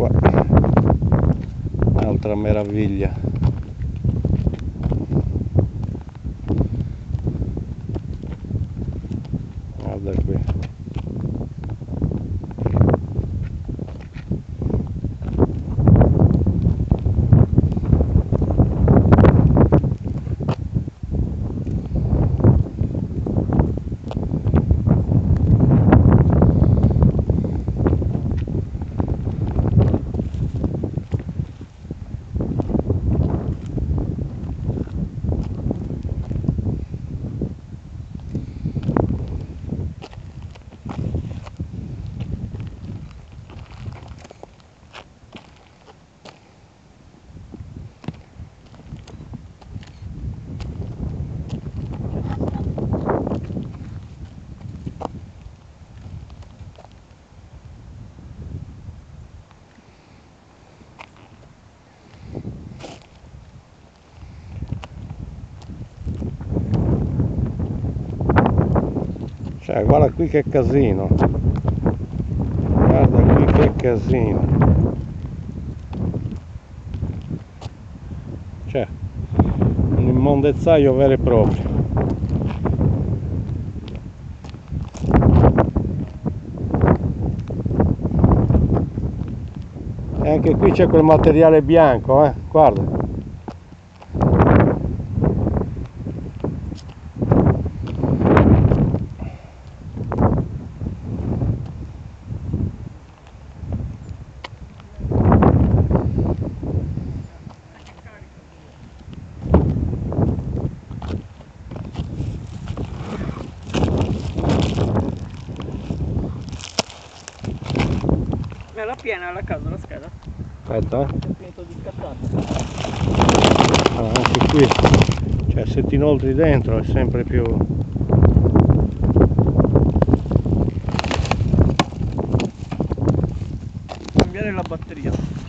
qua. Un'altra meraviglia. Guarda qui Cioè, guarda qui che casino. Guarda qui che casino. Cioè, un immondezzaio vero e proprio. E anche qui c'è quel materiale bianco, eh, guarda. Era piena la casa, la scheda. Aspetta, eh. Ho finito di scattare. Ah, anche qui cioè se ti inoltri dentro è sempre più Cambiare la batteria.